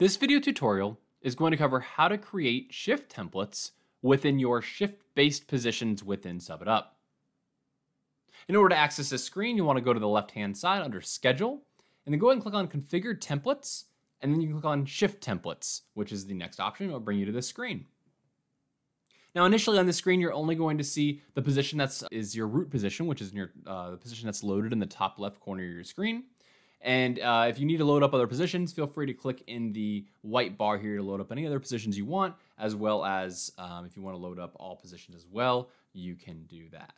This video tutorial is going to cover how to create shift templates within your shift-based positions within SubItUp. In order to access this screen, you want to go to the left-hand side under Schedule, and then go ahead and click on Configure Templates, and then you can click on Shift Templates, which is the next option. It will bring you to this screen. Now, initially on the screen, you're only going to see the position that's is your root position, which is your uh, the position that's loaded in the top left corner of your screen. And uh, if you need to load up other positions, feel free to click in the white bar here to load up any other positions you want, as well as um, if you want to load up all positions as well, you can do that.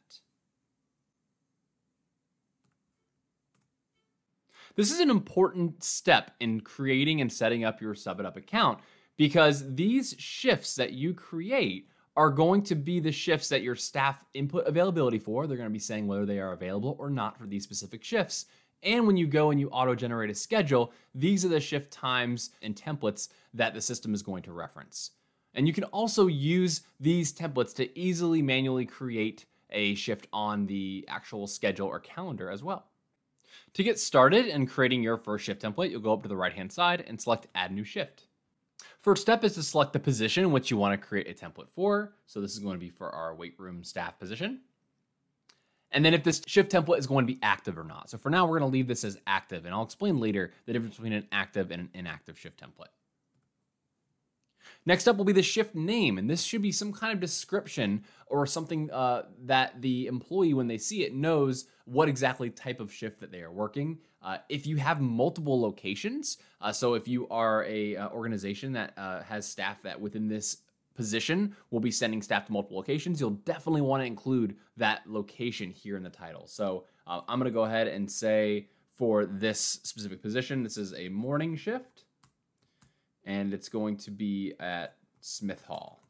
This is an important step in creating and setting up your SubItUp account because these shifts that you create are going to be the shifts that your staff input availability for. They're going to be saying whether they are available or not for these specific shifts. And when you go and you auto generate a schedule, these are the shift times and templates that the system is going to reference. And you can also use these templates to easily manually create a shift on the actual schedule or calendar as well. To get started in creating your first shift template, you'll go up to the right hand side and select add new shift. First step is to select the position which you want to create a template for. So this is going to be for our weight room staff position and then if this shift template is going to be active or not. So for now, we're going to leave this as active, and I'll explain later the difference between an active and an inactive shift template. Next up will be the shift name, and this should be some kind of description or something uh, that the employee, when they see it, knows what exactly type of shift that they are working. Uh, if you have multiple locations, uh, so if you are a uh, organization that uh, has staff that within this position will be sending staff to multiple locations, you'll definitely want to include that location here in the title. So uh, I'm going to go ahead and say for this specific position, this is a morning shift, and it's going to be at Smith Hall.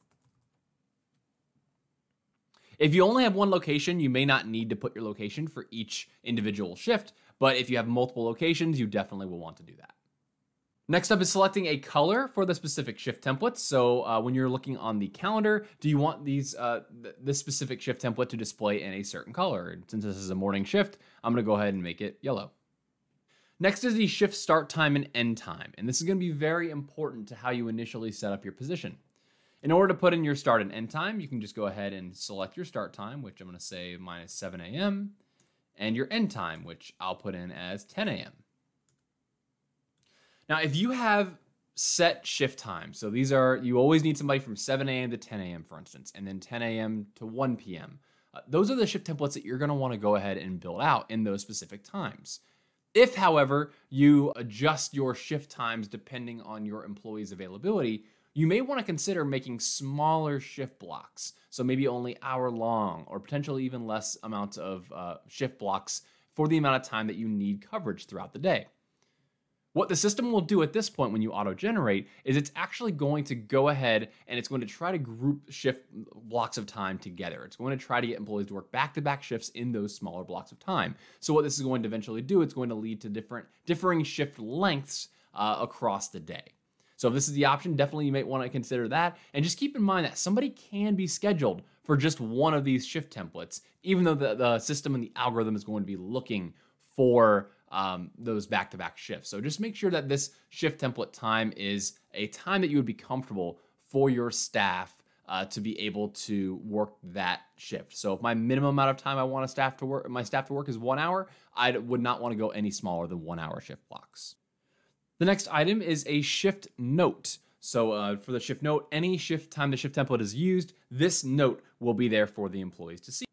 If you only have one location, you may not need to put your location for each individual shift, but if you have multiple locations, you definitely will want to do that. Next up is selecting a color for the specific shift template. So uh, when you're looking on the calendar, do you want these uh, th this specific shift template to display in a certain color? And since this is a morning shift, I'm gonna go ahead and make it yellow. Next is the shift start time and end time. And this is gonna be very important to how you initially set up your position. In order to put in your start and end time, you can just go ahead and select your start time, which I'm gonna say minus 7 a.m., and your end time, which I'll put in as 10 a.m. Now, if you have set shift times, so these are, you always need somebody from 7 a.m. to 10 a.m., for instance, and then 10 a.m. to 1 p.m. Uh, those are the shift templates that you're going to want to go ahead and build out in those specific times. If, however, you adjust your shift times depending on your employee's availability, you may want to consider making smaller shift blocks. So maybe only hour long or potentially even less amounts of uh, shift blocks for the amount of time that you need coverage throughout the day. What the system will do at this point when you auto-generate is it's actually going to go ahead and it's going to try to group shift blocks of time together. It's going to try to get employees to work back-to-back shifts in those smaller blocks of time. So what this is going to eventually do, it's going to lead to different differing shift lengths uh, across the day. So if this is the option, definitely you might want to consider that. And just keep in mind that somebody can be scheduled for just one of these shift templates, even though the, the system and the algorithm is going to be looking for um, those back-to-back shifts. So just make sure that this shift template time is a time that you would be comfortable for your staff uh, to be able to work that shift. So if my minimum amount of time I want a staff to work, my staff to work is one hour, I would not want to go any smaller than one hour shift blocks. The next item is a shift note. So uh, for the shift note, any shift time the shift template is used, this note will be there for the employees to see.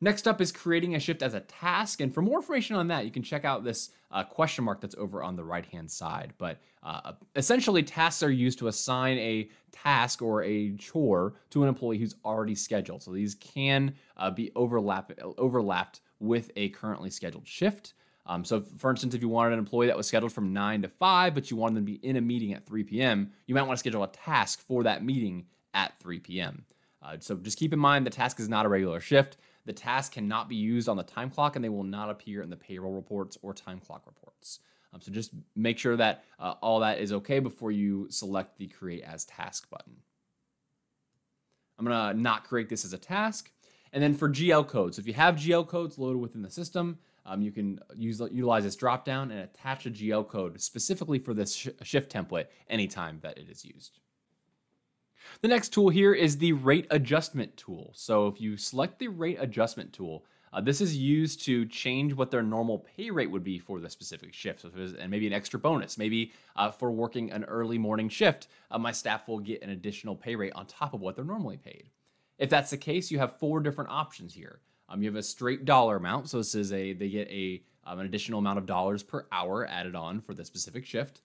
Next up is creating a shift as a task. And for more information on that, you can check out this uh, question mark that's over on the right-hand side. But uh, essentially, tasks are used to assign a task or a chore to an employee who's already scheduled. So these can uh, be overlap overlapped with a currently scheduled shift. Um, so, for instance, if you wanted an employee that was scheduled from 9 to 5, but you wanted them to be in a meeting at 3 p.m., you might want to schedule a task for that meeting at 3 p.m. Uh, so just keep in mind the task is not a regular shift. The task cannot be used on the time clock and they will not appear in the payroll reports or time clock reports. Um, so just make sure that uh, all that is okay before you select the create as task button. I'm gonna not create this as a task. And then for GL codes, if you have GL codes loaded within the system, um, you can use utilize this dropdown and attach a GL code specifically for this sh shift template anytime that it is used. The next tool here is the rate adjustment tool. So if you select the rate adjustment tool, uh, this is used to change what their normal pay rate would be for the specific shift. So and maybe an extra bonus. Maybe uh, for working an early morning shift, uh, my staff will get an additional pay rate on top of what they're normally paid. If that's the case, you have four different options here. Um, you have a straight dollar amount. So this is a they get a um, an additional amount of dollars per hour added on for the specific shift.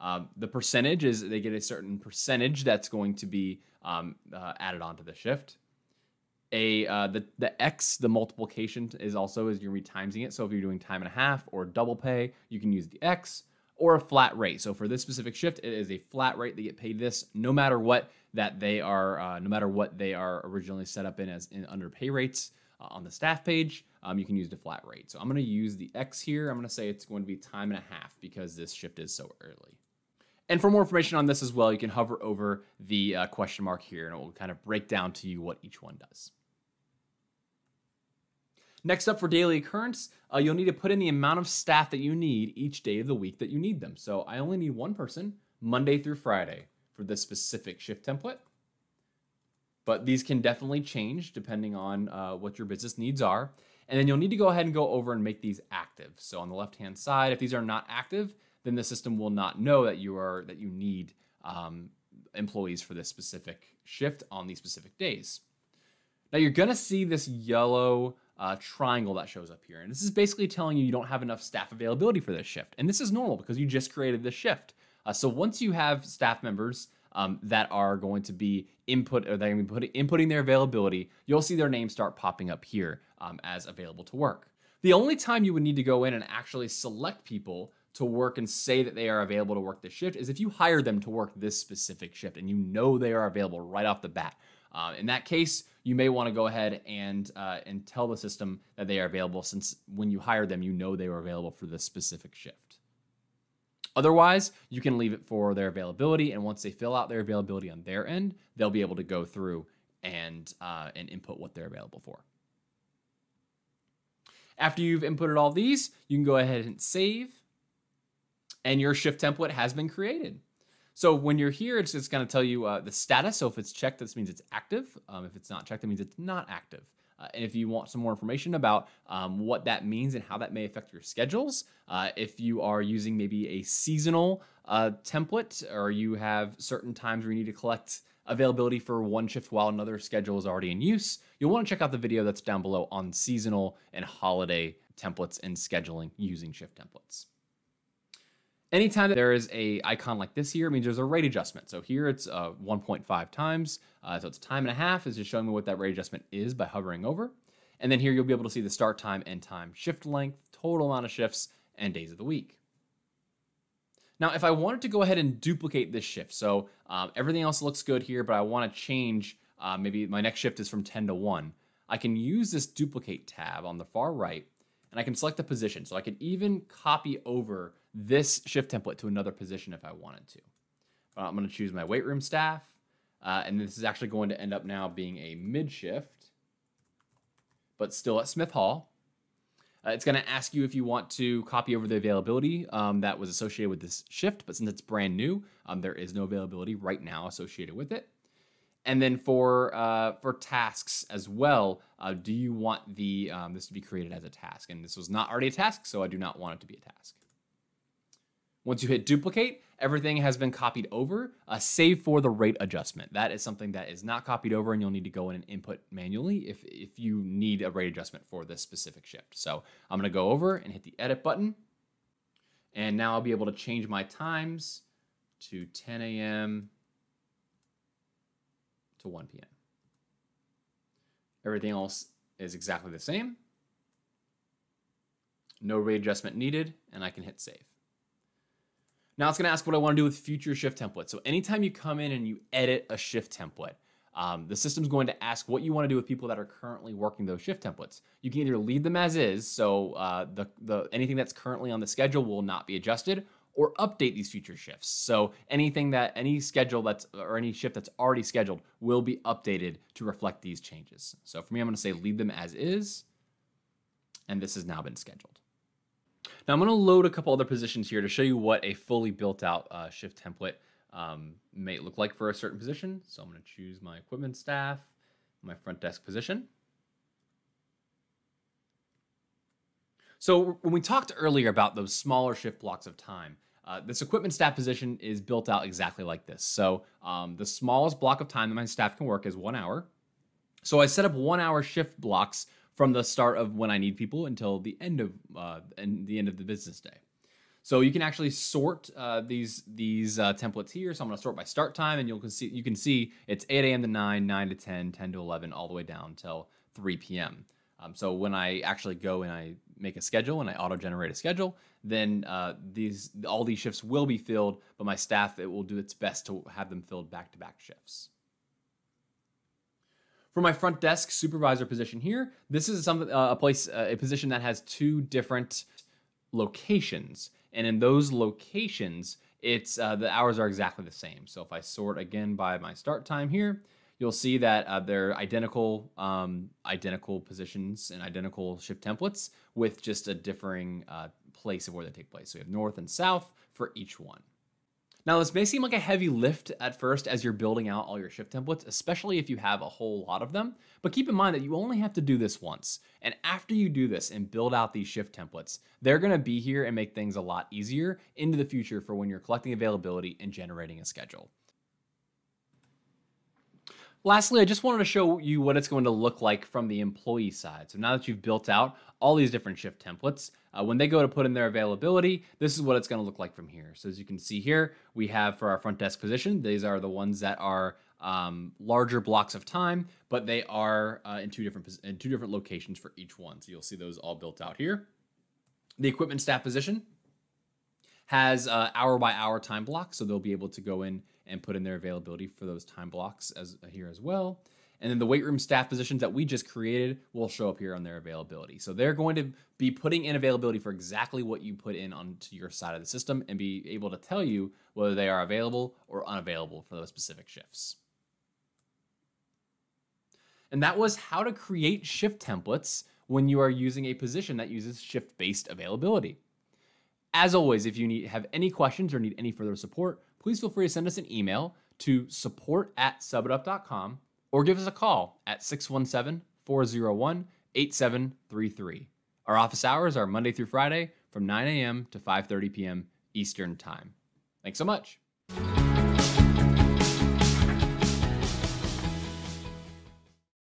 Um, the percentage is they get a certain percentage that's going to be um, uh, added onto the shift. A uh, the the x the multiplication is also is you're retimesing it. So if you're doing time and a half or double pay, you can use the x or a flat rate. So for this specific shift, it is a flat rate. They get paid this no matter what that they are, uh, no matter what they are originally set up in as in under pay rates uh, on the staff page. Um, you can use the flat rate. So I'm going to use the X here. I'm going to say it's going to be time and a half because this shift is so early. And for more information on this as well, you can hover over the uh, question mark here and it will kind of break down to you what each one does. Next up for daily occurrence, uh, you'll need to put in the amount of staff that you need each day of the week that you need them. So I only need one person Monday through Friday for this specific shift template. But these can definitely change depending on uh, what your business needs are. And then you'll need to go ahead and go over and make these active. So on the left-hand side, if these are not active, then the system will not know that you are that you need um, employees for this specific shift on these specific days. Now you're gonna see this yellow uh, triangle that shows up here. And this is basically telling you you don't have enough staff availability for this shift. And this is normal because you just created this shift. Uh, so once you have staff members um, that are going to be input or they're going to be putting, inputting their availability, you'll see their names start popping up here um, as available to work. The only time you would need to go in and actually select people to work and say that they are available to work this shift is if you hire them to work this specific shift and you know they are available right off the bat. Uh, in that case, you may want to go ahead and uh, and tell the system that they are available since when you hire them, you know they were available for this specific shift. Otherwise, you can leave it for their availability, and once they fill out their availability on their end, they'll be able to go through and uh, and input what they're available for. After you've inputted all these, you can go ahead and save, and your shift template has been created. So when you're here, it's just going to tell you uh, the status. So if it's checked, this means it's active. Um, if it's not checked, that means it's not active. Uh, and if you want some more information about um, what that means and how that may affect your schedules, uh, if you are using maybe a seasonal uh, template or you have certain times where you need to collect availability for one shift while another schedule is already in use, you'll want to check out the video that's down below on seasonal and holiday templates and scheduling using shift templates. Anytime there is a icon like this here, it means there's a rate adjustment. So here it's uh, 1.5 times. Uh, so it's time and a half is just showing me what that rate adjustment is by hovering over. And then here you'll be able to see the start time, end time, shift length, total amount of shifts, and days of the week. Now, if I wanted to go ahead and duplicate this shift, so um, everything else looks good here, but I want to change, uh, maybe my next shift is from 10 to 1, I can use this duplicate tab on the far right, and I can select the position. So I can even copy over this shift template to another position if I wanted to. But I'm going to choose my weight room staff. Uh, and this is actually going to end up now being a mid shift, but still at Smith Hall. Uh, it's going to ask you if you want to copy over the availability um, that was associated with this shift, but since it's brand new, um, there is no availability right now associated with it. And then for uh, for tasks as well, uh, do you want the um, this to be created as a task? And this was not already a task, so I do not want it to be a task. Once you hit duplicate, everything has been copied over, uh, save for the rate adjustment. That is something that is not copied over and you'll need to go in and input manually if, if you need a rate adjustment for this specific shift. So I'm gonna go over and hit the edit button. And now I'll be able to change my times to 10 a.m. to 1 p.m. Everything else is exactly the same. No readjustment needed, and I can hit save. Now it's going to ask what I want to do with future shift templates. So anytime you come in and you edit a shift template, um, the system's going to ask what you want to do with people that are currently working those shift templates. You can either leave them as is, so uh, the, the anything that's currently on the schedule will not be adjusted, or update these future shifts. So anything that any schedule that's or any shift that's already scheduled will be updated to reflect these changes. So for me, I'm going to say leave them as is, and this has now been scheduled. Now I'm going to load a couple other positions here to show you what a fully built out uh, shift template um, may look like for a certain position. So I'm going to choose my equipment staff, my front desk position. So when we talked earlier about those smaller shift blocks of time, uh, this equipment staff position is built out exactly like this. So um, the smallest block of time that my staff can work is one hour. So I set up one hour shift blocks from the start of when I need people until the end of uh, and the end of the business day. So you can actually sort uh, these these uh, templates here. So I'm going to sort by start time, and you can see you can see it's 8 a.m. to 9, 9 to 10, 10 to 11, all the way down until 3 p.m. Um, so when I actually go and I make a schedule and I auto generate a schedule, then uh, these all these shifts will be filled, but my staff it will do its best to have them filled back to back shifts. For my front desk supervisor position here, this is something uh, a place uh, a position that has two different locations, and in those locations, it's uh, the hours are exactly the same. So if I sort again by my start time here, you'll see that uh, they're identical um, identical positions and identical shift templates with just a differing uh, place of where they take place. So we have north and south for each one. Now, this may seem like a heavy lift at first as you're building out all your shift templates, especially if you have a whole lot of them. But keep in mind that you only have to do this once. And after you do this and build out these shift templates, they're going to be here and make things a lot easier into the future for when you're collecting availability and generating a schedule. Lastly, I just wanted to show you what it's going to look like from the employee side. So now that you've built out all these different shift templates, uh, when they go to put in their availability, this is what it's going to look like from here. So as you can see here, we have for our front desk position, these are the ones that are um, larger blocks of time, but they are uh, in two different in two different locations for each one. So you'll see those all built out here. The equipment staff position has uh, hour by hour time blocks, so they'll be able to go in and put in their availability for those time blocks as here as well. And then the weight room staff positions that we just created will show up here on their availability. So they're going to be putting in availability for exactly what you put in onto your side of the system and be able to tell you whether they are available or unavailable for those specific shifts. And that was how to create shift templates when you are using a position that uses shift-based availability. As always, if you need have any questions or need any further support, please feel free to send us an email to support at subitup.com or give us a call at 617 401 8733. Our office hours are Monday through Friday from 9 a.m. to 5:30 p.m. Eastern Time. Thanks so much.